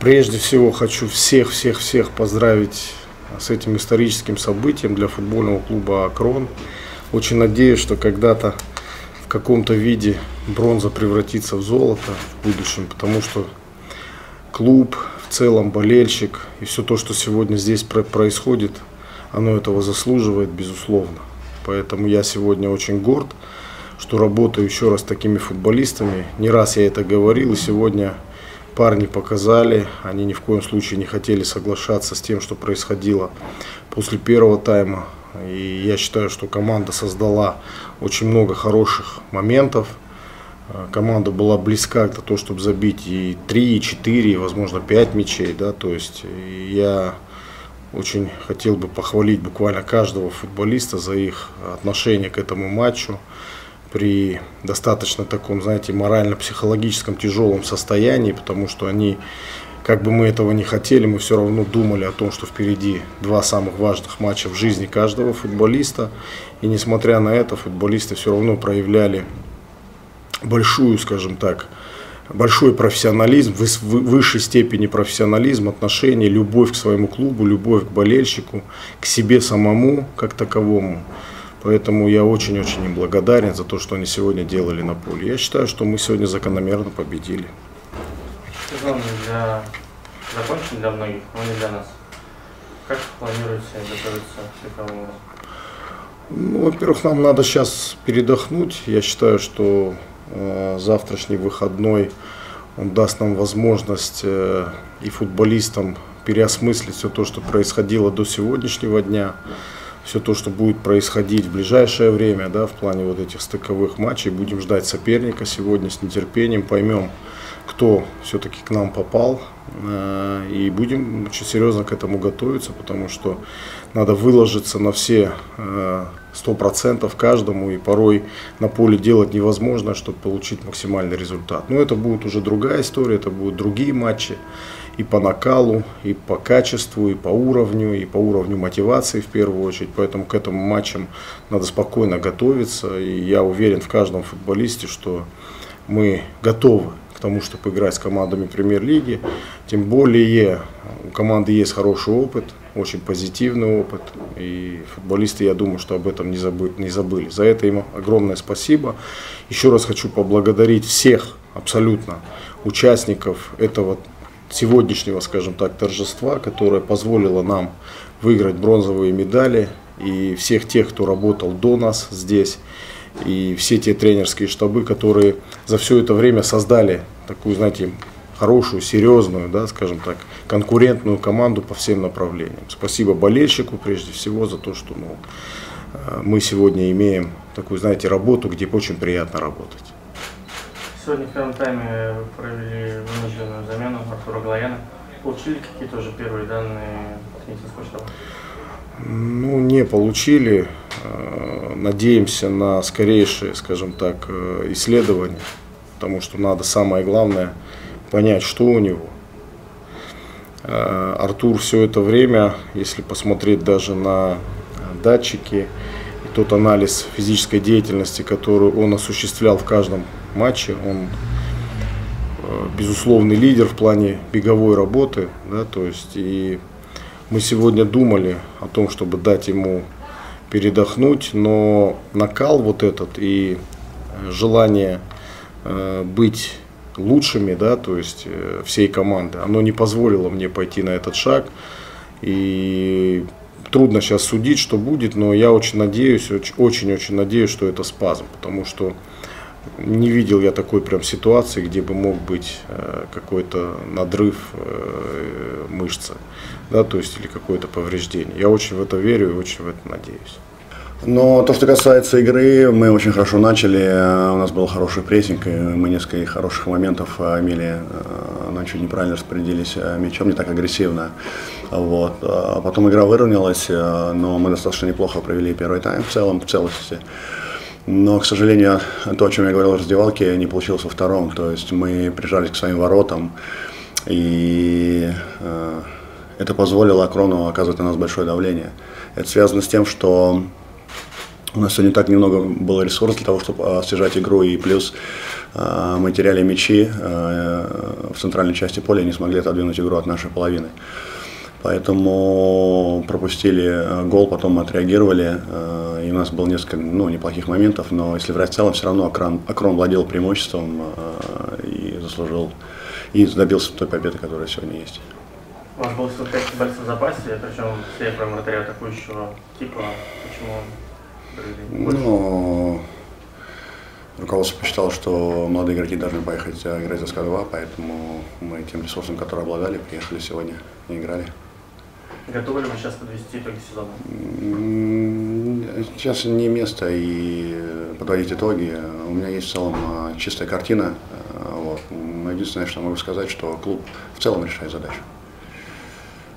Прежде всего хочу всех-всех-всех поздравить с этим историческим событием для футбольного клуба «Акрон». Очень надеюсь, что когда-то в каком-то виде бронза превратится в золото в будущем, потому что клуб, в целом болельщик и все то, что сегодня здесь происходит, оно этого заслуживает, безусловно. Поэтому я сегодня очень горд, что работаю еще раз с такими футболистами. Не раз я это говорил, и сегодня парни показали, они ни в коем случае не хотели соглашаться с тем, что происходило после первого тайма. И я считаю, что команда создала очень много хороших моментов. Э, команда была близка к тому, чтобы забить и 3, и 4, и, возможно, 5 мячей. Да? То есть я очень хотел бы похвалить буквально каждого футболиста за их отношение к этому матчу при достаточно таком, знаете, морально-психологическом тяжелом состоянии, потому что они, как бы мы этого не хотели, мы все равно думали о том, что впереди два самых важных матча в жизни каждого футболиста. И несмотря на это, футболисты все равно проявляли большую, скажем так, большой профессионализм, в высшей степени профессионализм, отношение, любовь к своему клубу, любовь к болельщику, к себе самому как таковому. Поэтому я очень-очень им благодарен за то, что они сегодня делали на поле. Я считаю, что мы сегодня закономерно победили. Сезон для закончен для многих, но не для нас. Как планируете готовиться к таковому? Ну, во-первых, нам надо сейчас передохнуть. Я считаю, что э, завтрашний выходной он даст нам возможность э, и футболистам переосмыслить все то, что происходило до сегодняшнего дня все то, что будет происходить в ближайшее время, да, в плане вот этих стыковых матчей. Будем ждать соперника сегодня с нетерпением, поймем, кто все-таки к нам попал. Э, и будем очень серьезно к этому готовиться, потому что надо выложиться на все э, сто процентов каждому, и порой на поле делать невозможно, чтобы получить максимальный результат. Но это будет уже другая история, это будут другие матчи и по накалу, и по качеству, и по уровню, и по уровню мотивации в первую очередь. Поэтому к этому матчам надо спокойно готовиться. И я уверен в каждом футболисте, что мы готовы к тому, чтобы играть с командами премьер-лиги. Тем более у команды есть хороший опыт, очень позитивный опыт. И футболисты, я думаю, что об этом не, забы не забыли. За это им огромное спасибо. Еще раз хочу поблагодарить всех абсолютно участников этого сегодняшнего, скажем так, торжества, которое позволило нам выиграть бронзовые медали. И всех тех, кто работал до нас здесь, и все те тренерские штабы, которые за все это время создали такую, знаете, хорошую, серьезную, да, скажем так, конкурентную команду по всем направлениям. Спасибо болельщику прежде всего за то, что ну, э, мы сегодня имеем такую, знаете, работу, где очень приятно работать. Сегодня в первом тайме провели вынужденную замену Артура Глояна. Получили какие-то уже первые данные технического штаба? Ну, не получили. Э, надеемся на скорейшее, скажем так, э, исследование, потому что надо самое главное понять, что у него. Э, Артур все это время, если посмотреть даже на датчики, и тот анализ физической деятельности, который он осуществлял в каждом матче. Он безусловный лидер в плане беговой работы. Да, то есть, и мы сегодня думали о том, чтобы дать ему передохнуть, но накал вот этот и желание э, быть лучшими, да, то есть э, всей команды, оно не позволило мне пойти на этот шаг. И трудно сейчас судить, что будет, но я очень надеюсь, очень-очень надеюсь, что это спазм, потому что не видел я такой прям ситуации, где бы мог быть э, какой-то надрыв э, мышцы, да, то есть или какое-то повреждение. Я очень в это верю и очень в это надеюсь. Но то, что касается игры, мы очень хорошо начали, у нас был хороший прессинг, и мы несколько хороших моментов имели, но чуть неправильно распорядились мячом, не так агрессивно. Вот. Потом игра выровнялась, но мы достаточно неплохо провели первый тайм в целом, в целости. Но, к сожалению, то, о чем я говорил в раздевалке, не получилось во втором. То есть мы прижались к своим воротам, и э, это позволило Акрону оказывать на нас большое давление. Это связано с тем, что У нас сегодня так немного было ресурсов для того, чтобы освежать игру, и плюс мы теряли мячи в центральной части поля и не смогли отодвинуть игру от нашей половины. Поэтому пропустили гол, потом отреагировали, и у нас было несколько ну, неплохих моментов, но если в целом, все равно Акрон, Акрон владел преимуществом и заслужил, и добился той победы, которая сегодня есть. У вас был все-таки футболист в запасе, причем все про вратаря атакующего типа. Почему он Ну, руководство посчитало, что молодые игроки должны поехать играть за СК-2, поэтому мы тем ресурсом, который обладали, приехали сегодня и играли. Готовы ли вы сейчас подвести итоги сезона? Сейчас не место и подводить итоги. У меня есть в целом чистая картина. Вот. Единственное, что могу сказать, что клуб в целом решает задачу.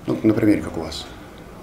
Ну, на примере, как у вас.